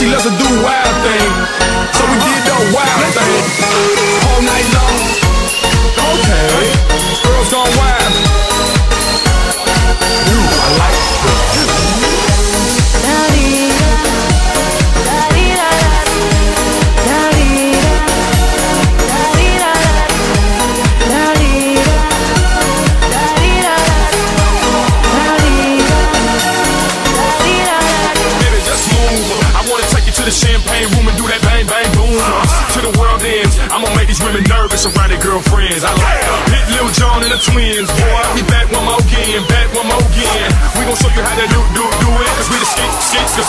She loves to do wild thing. So we did the wild thing. To the champagne room and do that bang bang boom. To the world ends. I'm gonna make these women nervous around their girlfriends. I like Hit Lil Jon and the twins. Boy, we back one more again, back one more again. We gon' show you how to do do do it. Cause we the. Let's see the